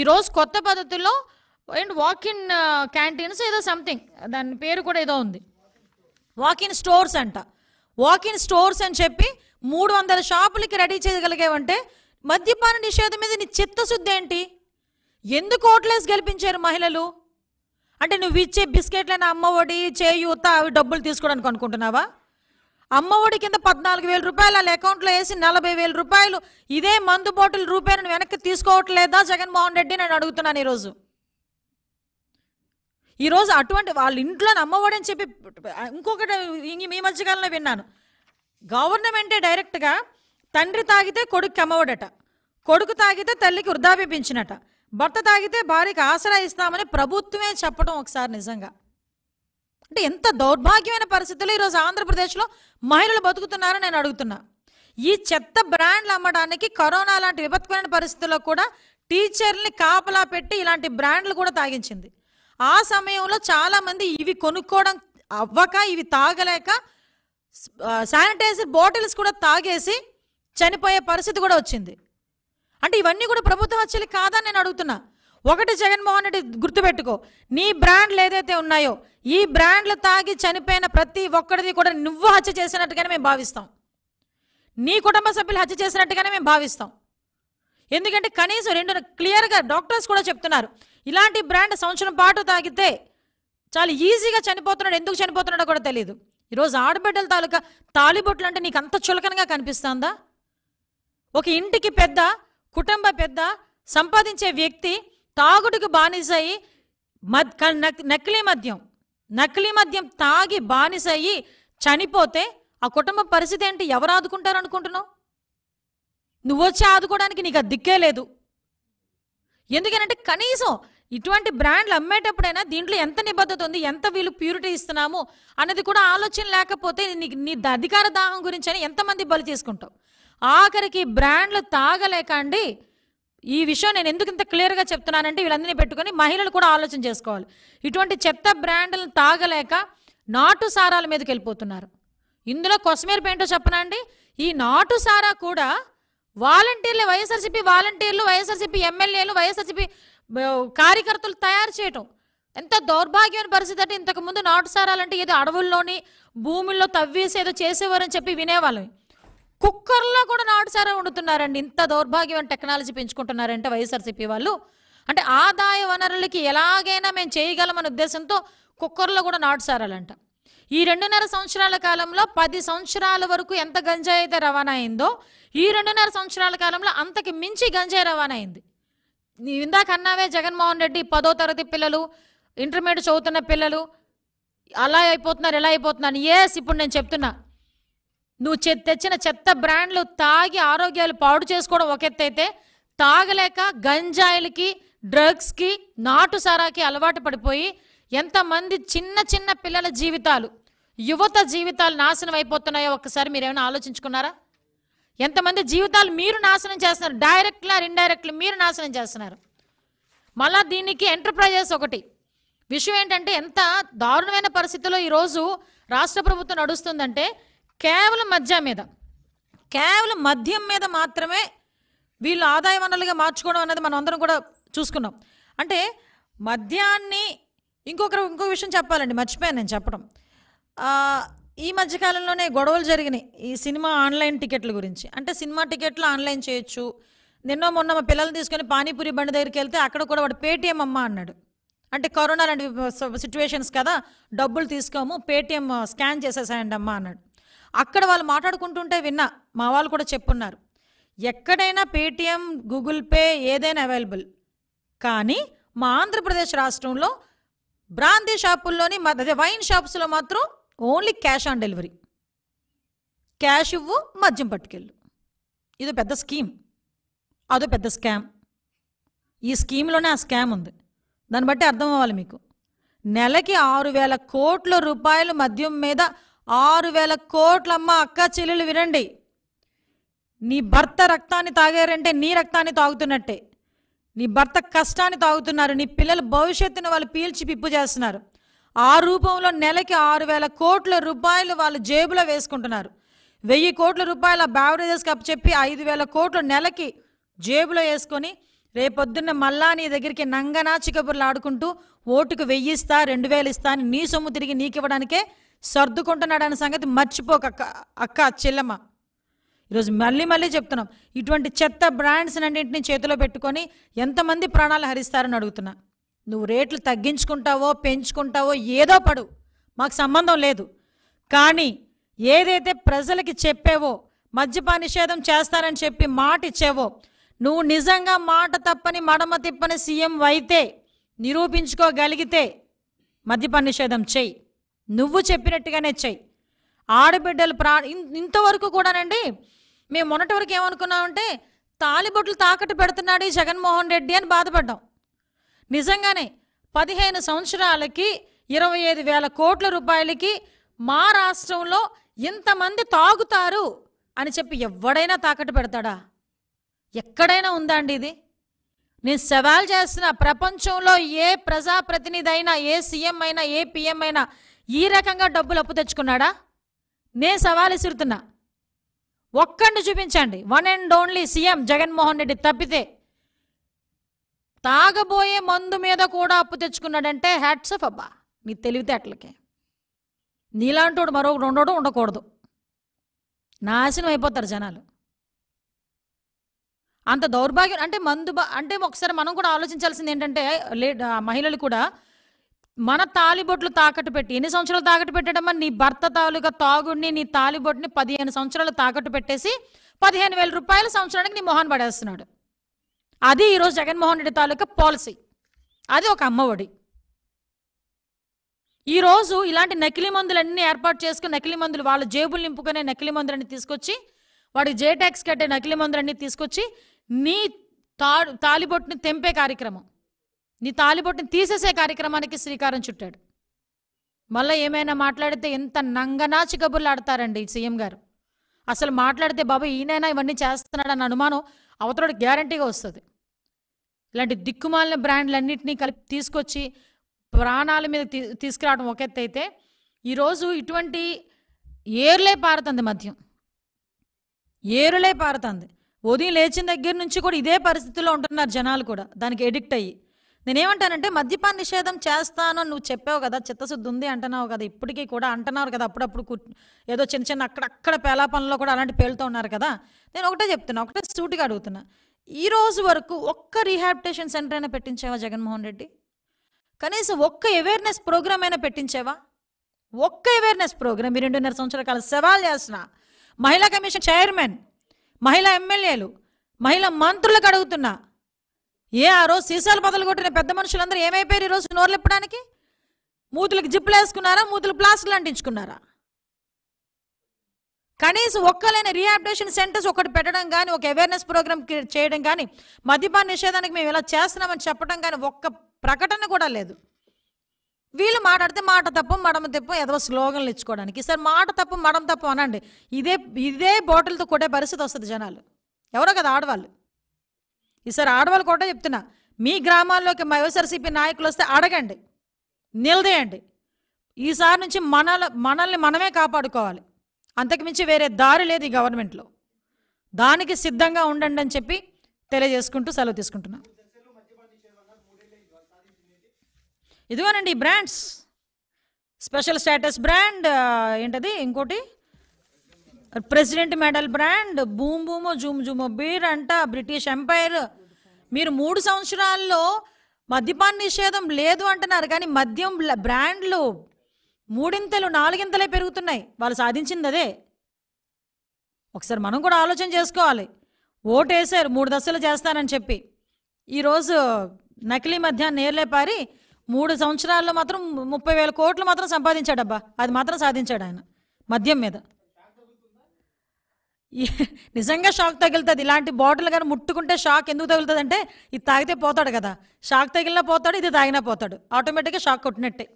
ఈరోజు కొత్త పద్ధతుల్లో అండ్ వాకిన్ క్యాంటీన్స్ uh, ఏదో సంథింగ్ దాని పేరు కూడా ఏదో ఉంది. వాకిన్ స్టోర్స్ అంట. వాకిన్ స్టోర్స్ అని చెప్పి మూడు వందల షాపులకి రెడీ చేయగలిగావంటే మద్యపాన నిషేధం మీద నీ చిత్తశుద్ధి ఏంటి? ఎందుకు ఓట్లేసి గెలిపించారు మహిళలు? అంటే నువ్వు ఇచ్చే బిస్కెట్లైన అమ్మఒడి చేయూత అవి డబ్బులు తీసుకోవడానికి అనుకుంటున్నావా? అమ్మఒడి కింద పద్నాలుగు వేల రూపాయలు వాళ్ళ అకౌంట్లో వేసి నలభై వేల రూపాయలు. ఇదే మందు బాటిల్ రూపాయలను వెనక్కి తీసుకోవట్లేదా? జగన్మోహన్ రెడ్డి నేను అడుగుతున్నాను ఈరోజు. ఈరోజు అటువంటి వాళ్ళ ఇంట్లో అమ్మఒడి అని చెప్పి ఇంకొకటి ఈ- మధ్యకాలంలో విన్నాను. గవర్నమెంటే డైరెక్ట్గా తండ్రి తాగితే కొడుకు అమ్మఒడట కొడుకు తాగితే తల్లికి వృద్ధాప్య భర్త తాగితే భార్యకి ఆసరా ఇస్తామని ప్రభుత్వమే చెప్పడం ఒకసారి నిజంగా. అంటే ఎంత దౌర్భాగ్యమైన పరిస్థితుల్లో ఈరోజు ఆంధ్రప్రదేశ్లో మహిళలు బతుకుతున్నారని నేను అడుగుతున్నా. ఈ చెత్త బ్రాండ్లు అమ్మడానికి కరోనా లాంటి విపత్కరమైన పరిస్థితుల్లో కూడా టీచర్ని కాపలా పెట్టి ఇలాంటి బ్రాండ్లు కూడా తాగించింది. ఆ సమయంలో చాలామంది ఇవి కొనుక్కోవడం అవ్వక ఇవి తాగలేక శానిటైజర్ బాటిల్స్ కూడా తాగేసి చనిపోయే పరిస్థితి కూడా వచ్చింది. అంటే ఇవన్నీ కూడా ప్రభుత్వ హత్యలు కాదని నేను అడుగుతున్నా. ఒకటి జగన్మోహన్ రెడ్డి గుర్తుపెట్టుకో. నీ బ్రాండ్లు ఏదైతే ఉన్నాయో ఈ బ్రాండ్లు తాగి చనిపోయిన ప్రతి ఒక్కరిది కూడా నువ్వు హత్య చేసినట్టుగానే మేము భావిస్తాం. నీ కుటుంబ సభ్యులు హత్య చేసినట్టుగానే మేము భావిస్తాం. ఎందుకంటే కనీసం రెండు క్లియర్గా డాక్టర్స్ కూడా చెప్తున్నారు. ఇలాంటి బ్రాండ్ సంవత్సరం పాటు తాగితే చాలా ఈజీగా చనిపోతున్నాడు ఎందుకు చనిపోతున్నాడో కూడా తెలియదు ఈరోజు ఆడబిడ్డల తాలూకా తాలిబొట్లు అంటే నీకు అంత చులకనగా కనిపిస్తుందా? ఒక ఇంటికి పెద్ద కుటుంబ పెద్ద సంపాదించే వ్యక్తి తాగుడుకు బానిసయి మద్ నకిలీ మద్యం. నకిలీ మద్యం తాగి బానిసయ్యి చనిపోతే ఆ కుటుంబ పరిస్థితి ఏంటి? ఎవరు ఆదుకుంటారు అనుకుంటున్నావు? నువ్వు వచ్చి ఆదుకోవడానికి నీకు అది దిక్కే లేదు. ఎందుకనంటే కనీసం ఇటువంటి బ్రాండ్లు అమ్మేటప్పుడైనా దీంట్లో ఎంత నిబద్ధత ఉంది ఎంత వీళ్ళు ప్యూరిటీ ఇస్తున్నాము అనేది కూడా ఆలోచన లేకపోతే నీ నీ ద- అధికార దాహం గురించి అని ఎంతమంది బలి చేసుకుంటావు ఆఖరికి బ్రాండ్లు తాగలేక అండి ఈ విషయం నేను ఎందుకు ఇంత క్లియర్గా చెప్తున్నానంటే వీళ్ళందరినీ పెట్టుకొని మహిళలు కూడా ఆలోచన చేసుకోవాలి. ఇటువంటి చెత్త బ్రాండ్లను తాగలేక నాటు సారాల మీదకి వెళ్ళిపోతున్నారు. ఇందులో కొసమేరు పేంటో చెప్పనా అండి? ఈ నాటు సారా కూడా వాలంటీర్లు వైఎస్ఆర్సీపీ వాలంటీర్లు వైఎస్ఆర్సీపీ ఎమ్మెల్యేలు వైఎస్ఆర్సీపీ కార్యకర్తలు తయారు చేయటం. ఎంత దౌర్భాగ్యమైన పరిస్థితి అంటే ఇంతకు ముందు నాటు సారాలంటే ఏదో అడవుల్లోని భూముల్లో తవ్వేసి ఏదో చేసేవారని చెప్పి వినేవాళ్ళం. కుక్కర్లో కూడా నాటుసారా వండుతున్నారండి. ఇంత దౌర్భాగ్యం టెక్నాలజీ పెంచుకుంటున్నారంటే వైఎస్ఆర్సీపీ వాళ్ళు. అంటే ఆదాయ వనరులకి ఎలాగైనా మేము చేయగలమనే ఉద్దేశంతో కుక్కర్లో కూడా నాటు సారాలంట ఈ రెండున్నర సంవత్సరాల కాలంలో పది సంవత్సరాల వరకు ఎంత గంజాయి అయితే రవాణా అయిందో ఈ రెండున్నర సంవత్సరాల కాలంలో అంతకి మించి గంజాయి రవాణా అయింది. ఇందాక అన్నావే జగన్మోహన్ రెడ్డి పదో తరగతి పిల్లలు ఇంటర్మీడియట్ చదువుతున్న పిల్లలు అలా అయిపోతున్నారు ఎలా అయిపోతున్నారు ఎస్ ఇప్పుడు నేను చెప్తున్నా. నువ్వు చె- తెచ్చిన చెత్త బ్రాండ్లు తాగి ఆరోగ్యాలు పాడు చేసుకోవడం ఒక ఎత్తైతే తాగలేక గంజాయిలకి డ్రగ్స్కి నాటు సారాకి అలవాటు పడిపోయి ఎంతమంది చిన్న చిన్న పిల్లల జీవితాలు యువత జీవితాలు నాశనం అయిపోతున్నాయో ఒక్కసారి మీరు ఏమైనా ఆలోచించుకున్నారా? ఎంతమంది జీవితాలు మీరు నాశనం చేస్తున్నారు డైరెక్ట్లా ఇండైరెక్ట్లీ మీరు నాశనం చేస్తున్నారు. మళ్ళా దీనికి ఎంటర్ప్రైజెస్ ఒకటి. విషయం ఏంటంటే ఎంత దారుణమైన పరిస్థితుల్లో ఈరోజు రాష్ట్ర ప్రభుత్వం నడుస్తుందంటే కేవలం మద్యం మీద. కేవలం మద్యం మీద మాత్రమే వీళ్ళు ఆదాయ వనరులుగా మార్చుకోవడం అనేది మనం అందరం కూడా చూసుకున్నాం. అంటే మద్యాన్ని ఇంకొకరు ఇంకొక విషయం చెప్పాలండి మర్చిపోయాను నేను చెప్పడం. ఈ మధ్యకాలంలోనే గొడవలు జరిగినాయి ఈ సినిమా ఆన్లైన్ టికెట్ల గురించి. అంటే సినిమా టికెట్లు ఆన్లైన్ చేయొచ్చు. నిన్న మొన్న మా పిల్లల్ని తీసుకొని పానీపూరి బండి దగ్గరికి వెళ్తే అక్కడ కూడా వాడు పేటీఎం అమ్మ అన్నాడు. అంటే కరోనా లాంటి సిచ్యువేషన్స్ కదా డబ్బులు తీసుకోము పేటీఎం స్కాన్ చేసేసాయండి అమ్మ అన్నాడు. అక్కడ వాళ్ళు మాట్లాడుకుంటుంటే విన్నా. మా వాళ్ళు కూడా చెప్పున్నారు. ఎక్కడైనా పేటీఎం గూగుల్ పే ఏదైనా అవైలబుల్. కానీ మా ఆంధ్రప్రదేశ్ రాష్ట్రంలో బ్రాందీ షాపుల్లోని అదే వైన్ షాప్స్లో మాత్రం only cash on delivery. Cash ఇవ్వు మద్యం పట్టుకెళ్ళు. ఇది పెద్ద స్కీమ్. అదో పెద్ద స్కామ్. ఈ స్కీమ్లోనే ఆ స్కామ్ ఉంది. దాన్ని బట్టి అర్థం అవ్వాలి మీకు. నెలకి ఆరు వేల కోట్ల రూపాయలు మద్యం మీద ఆరు వేల కోట్లమ్మ అక్క చెల్లెలు వినండి. నీ భర్త రక్తాన్ని తాగారంటే నీ రక్తాన్ని తాగుతున్నట్టే. నీ భర్త కష్టాన్ని తాగుతున్నారు. నీ పిల్లల భవిష్యత్తును వాళ్ళు పీల్చి పిప్పు చేస్తున్నారు. ఆ రూపంలో నెలకి ఆరు వేల కోట్ల రూపాయలు వాళ్ళు జేబులో వేసుకుంటున్నారు. వెయ్యి కోట్ల రూపాయల బ్యావరేజెస్కి అప్పచెప్పి ఐదు వేల కోట్లు నెలకి జేబులో వేసుకొని రేపొద్దున్న మళ్ళా నీ దగ్గరికి నంగనాచి కబుర్లు ఆడుకుంటూ ఓటుకు వెయ్యిస్తా రెండు వేలు ఇస్తా అని నీ సొమ్ము తిరిగి నీకు సర్దుకుంటున్నాడన్న సంగతి మర్చిపోక అక్క అక్క చెల్లమ్మ. ఈరోజు మళ్ళీ మళ్ళీ చెప్తున్నాం. ఇటువంటి చెత్త బ్రాండ్స్ అన్నింటినీ చేతిలో పెట్టుకొని ఎంతమంది ప్రాణాలు హరిస్తారని అడుగుతున్నా. నువ్వు రేట్లు తగ్గించుకుంటావో పెంచుకుంటావో ఏదో పడు. మాకు సంబంధం లేదు. కానీ ఏదైతే ప్రజలకి చెప్పావో మద్యపాన నిషేధం చేస్తానని చెప్పి మాట ఇచ్చావో నువ్వు నిజంగా మాట తప్పని మడమ తిప్పని సీఎం అయితే నిరూపించుకోగలిగితే మద్యపాన నిషేధం చెయ్యి. నువ్వు చెప్పినట్టుగానే చెయ్యి. ఆడబిడ్డలు ప్రా ఇంతవరకు కూడానండి మేము మొన్నటి వరకు ఏమనుకున్నామంటే తాలిబొట్లు తాకట్టు పెడుతున్నాడు ఈ జగన్మోహన్ రెడ్డి అని బాధపడ్డాం. నిజంగానే పదిహేను సంవత్సరాలకి ఇరవై ఐదు వేల కోట్ల రూపాయలకి మా రాష్ట్రంలో ఇంతమంది తాగుతారు అని చెప్పి ఎవడైనా తాకట్టు పెడతాడా? ఎక్కడైనా ఉందా అండి ఇది? నేను సవాల్ చేస్తున్న ప్రపంచంలో ఏ ప్రజాప్రతినిధి అయినా ఏ సీఎం అయినా ఏ పిఎం అయినా ఈ రకంగా డబ్బులు అప్పు తెచ్చుకున్నాడా? నేను సవాల్ ఇసురుతున్నా ఒక్కడిని చూపించండి. One and only CM Jaganmohan Reddy తప్పితే తాగబోయే మందు మీద కూడా అప్పు తెచ్చుకున్నాడంటే హ్యాట్స్ ఆఫ్ అబ్బా. నీ తెలివితేటలకే. నీలాంటోడు మరో రెండోడు ఉండకూడదు. నాశనం అయిపోతారు జనాలు. అంత దౌర్భాగ్యం అంటే మందు బా- అంటే ఒకసారి మనం కూడా ఆలోచించాల్సింది ఏంటంటే లే మహిళలు కూడా మన తాలిబొట్లు తాకట్టు పెట్టి ఎన్ని సంవత్సరాలు తాకట్టు పెట్టడమ్మా నీ భర్త తాలూకా తాగుడిని నీ తాలిబొట్టుని పదిహేను సంవత్సరాలు తాకట్టు పెట్టేసి పదిహేను వేల రూపాయల సంవత్సరానికి నీ మొహన్ పడేస్తున్నాడు. అది ఈరోజు జగన్మోహన్ రెడ్డి తాలూకా పాలసీ. అది ఒక అమ్మఒడి. ఈరోజు ఇలాంటి నకిలీ మందులన్నీ ఏర్పాటు చేసుకుని నకిలీ మందులు వాళ్ళ జేబులు నింపుకునే నకిలీ మందులన్నీ తీసుకొచ్చి వాడికి జే ట్యాక్స్ కట్టే నకిలీ మందులన్నీ తీసుకొచ్చి నీ తా తాలిబొట్టుని తెంపే కార్యక్రమం. నీ తాలిబొట్టుని తీసేసే కార్యక్రమానికి శ్రీకారం చుట్టాడు. మళ్ళీ ఏమైనా మాట్లాడితే ఎంత నంగనాచి కబుర్లు ఆడతారండి సీఎం గారు. అసలు మాట్లాడితే బాబు ఈయనైనా ఇవన్నీ చేస్తున్నాడన్న అనుమానం అవతలడు గ్యారంటీగా వస్తుంది. ఇలాంటి దిక్కుమాలిన బ్రాండ్లన్నింటినీ కలిపి తీసుకొచ్చి ప్రాణాల మీద తీ తీసుకురావడం ఒక ఎత్తు అయితే ఈరోజు ఇటువంటి ఏరులే పారుతుంది మద్యం. ఏరులే పారుతుంది. ఉదయం లేచిన దగ్గర నుంచి కూడా ఇదే పరిస్థితిలో ఉంటున్నారు జనాలు కూడా. దానికి ఎడిక్ట్ అయ్యి. నేనేమంటానంటే మద్యపాన నిషేధం చేస్తాను అని నువ్వు చెప్పావు కదా చిత్తశుద్ధి ఉంది అంటున్నావు కదా ఇప్పటికీ కూడా అంటున్నారు కదా అప్పుడప్పుడు కు- ఏదో చిన్న చిన్న అక్కడక్కడ పేలాపనలో కూడా అలాంటి పేలుతూ ఉన్నారు కదా. నేను ఒకటే చెప్తున్నా ఒకటే సూటిగా అడుగుతున్నా. ఈ రోజు వరకు ఒక్క రీహాబిటేషన్ సెంటర్ అయినా పెట్టించావా జగన్మోహన్ రెడ్డి? కనీసం ఒక్క అవేర్నెస్ ప్రోగ్రామ్ అయినా పెట్టించావా? ఒక్క అవేర్నెస్ ప్రోగ్రామ్ ఈ రెండున్నర సంవత్సరాల కాలం సవాల్ చేస్తున్నా. మహిళా కమిషన్ చైర్మన్ మహిళా ఎమ్మెల్యేలు మహిళా మంత్రులకు అడుగుతున్నా. ఏ ఆ రోజు సీసాలు బదులు కొట్టిన పెద్ద మనుషులందరూ ఏమైపోయారు ఈరోజు నోర్లిప్పడానికి? మూతులకు జిప్పులు వేసుకున్నారా? మూతులు ప్లాస్టిక్లు అంటించుకున్నారా? కనీసం ఒక్కలైన రీహాబిటేషన్ సెంటర్స్ ఒకటి పెట్టడం కానీ ఒక అవేర్నెస్ ప్రోగ్రామ్ చేయడం కానీ మద్యపాన నిషేధానికి మేము ఇలా చేస్తున్నామని చెప్పడం కానీ ఒక్క ప్రకటన కూడా లేదు. వీళ్ళు మాట్లాడితే మాట తప్పు మడమ తప్పు ఏదో స్లోగన్లు ఇచ్చుకోవడానికి. సార్ మాట తప్పు మడం తప్పు అనండి. ఇదే ఇదే బాటిల్తో కొట్టే పరిస్థితి వస్తుంది జనాలు. ఎవరో కదా ఆడవాళ్ళు. ఈసారి ఆడవాళ్ళు కూడా చెప్తున్నా మీ గ్రామాల్లోకి మా వైఎస్ఆర్సీపీ నాయకులు వస్తే అడగండి నిలదేయండి. ఈసారి నుంచి మనల మనల్ని మనమే కాపాడుకోవాలి. అంతకుమించి వేరే దారి లేదు ఈ గవర్నమెంట్లో. దానికి సిద్ధంగా ఉండండి అని చెప్పి తెలియజేసుకుంటూ సెలవు తీసుకుంటున్నా. ఇదిగోనండి ఈ బ్రాండ్స్. స్పెషల్ స్టేటస్ బ్రాండ్ ఏంటది? ఇంకోటి? ప్రెసిడెంట్ మెడల్ బ్రాండ్ బూమ్ బూమో జూమ్ జూమో బీర్ అంట బ్రిటిష్ ఎంపైర్. మీరు మూడు సంవత్సరాల్లో మద్యపాన నిషేధం లేదు అంటున్నారు కానీ మద్యం బ్రాండ్లు మూడింతలు నాలుగింతలే పెరుగుతున్నాయి. వాళ్ళు సాధించింది అదే ఒకసారి మనం కూడా ఆలోచన చేసుకోవాలి. ఓటేశారు మూడు దశలు చేస్తానని చెప్పి. ఈరోజు నకిలీ మధ్యాహ్నం నేర్లే పారి మూడు సంవత్సరాల్లో మాత్రం ముప్పై వేల కోట్లు మాత్రం సంపాదించాడబ్బా. అది మాత్రం సాధించాడు ఆయన మద్యం మీద. నిజంగా షాక్ తగులుతుంది. ఇలాంటి బాటిల్ కానీ ముట్టుకుంటే షాక్ ఎందుకు తగులుతుంది అంటే ఇది తాగితే పోతాడు కదా. షాక్ తగిలినా పోతాడు ఇది తాగినా పోతాడు. ఆటోమేటిక్గా షాక్ కొట్టినట్టే.